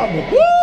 diabo! Uh!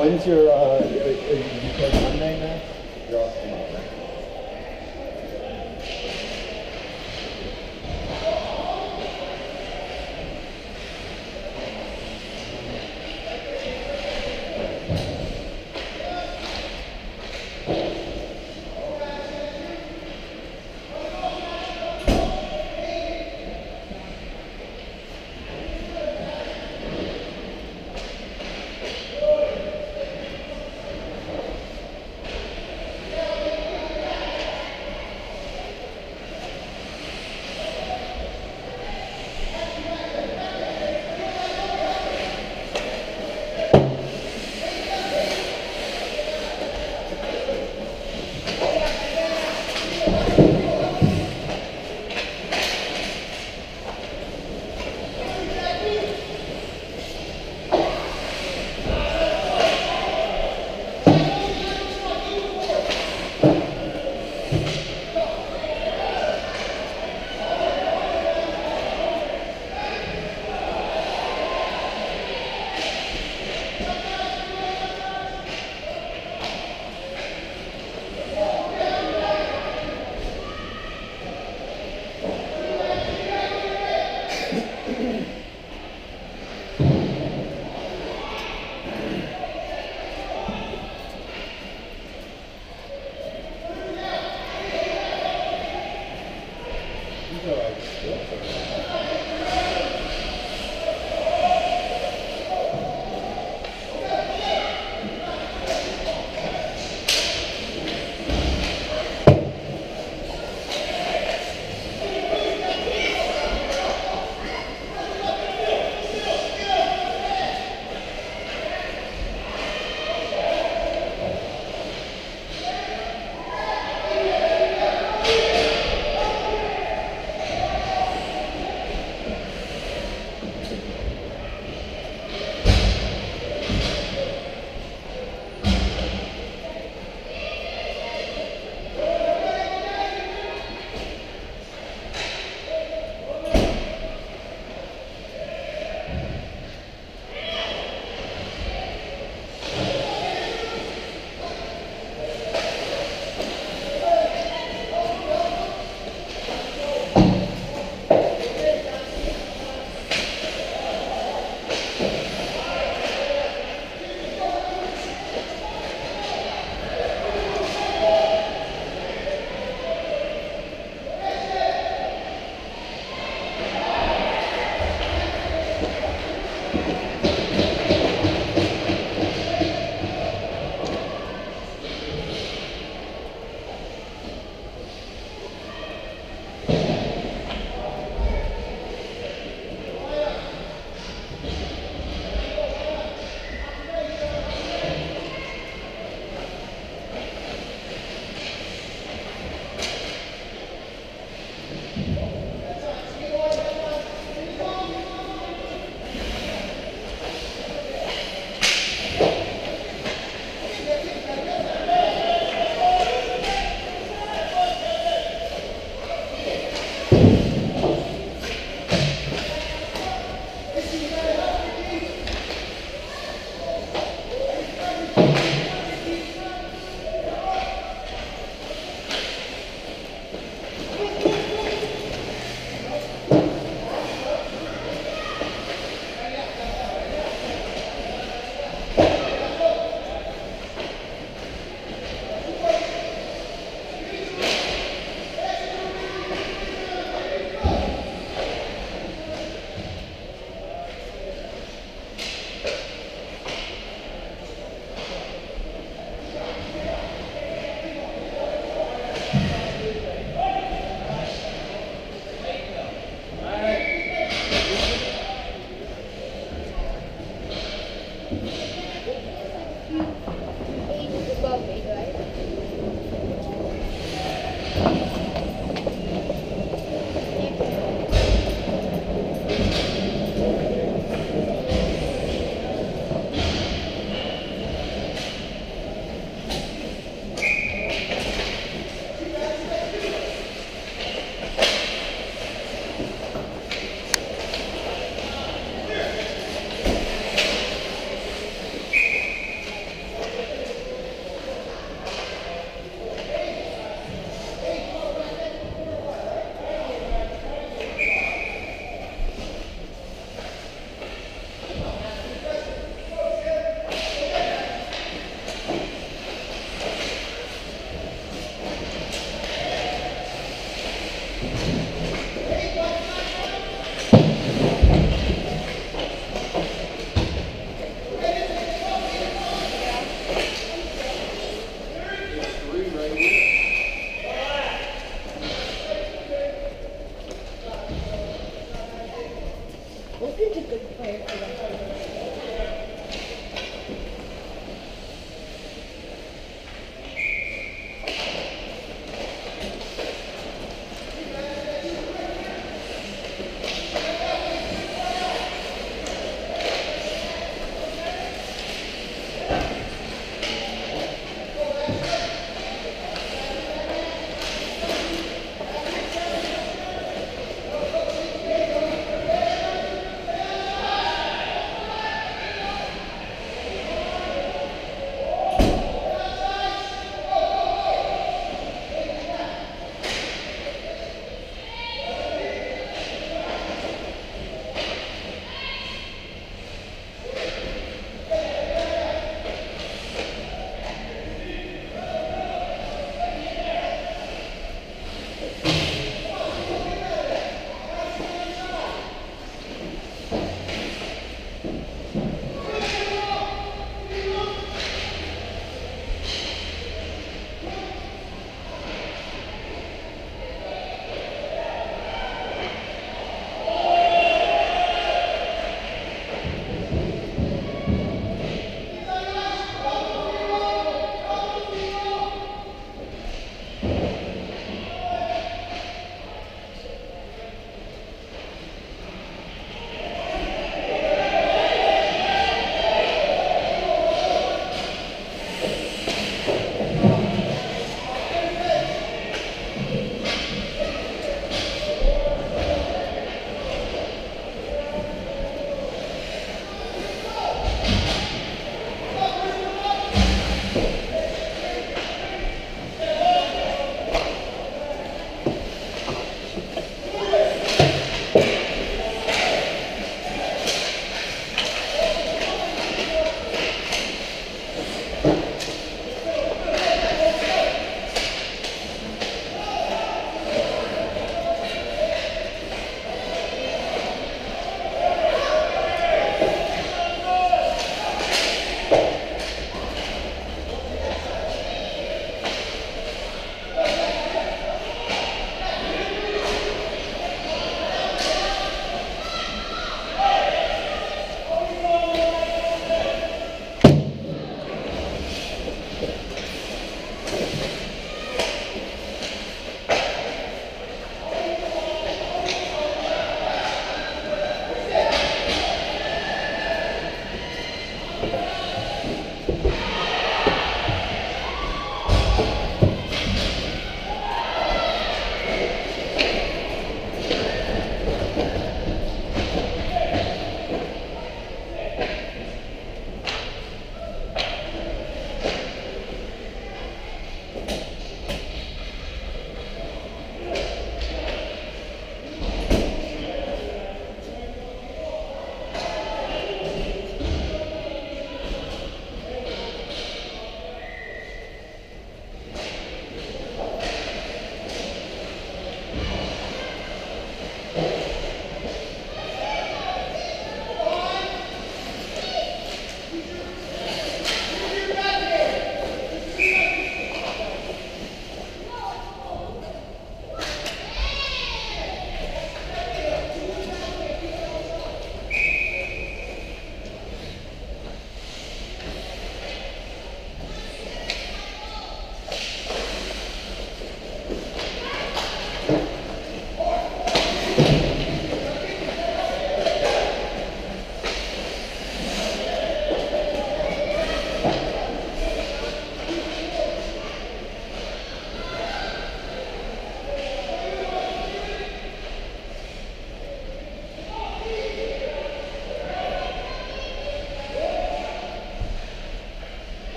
When's your, uh, Monday now? You're off tomorrow. Thank you.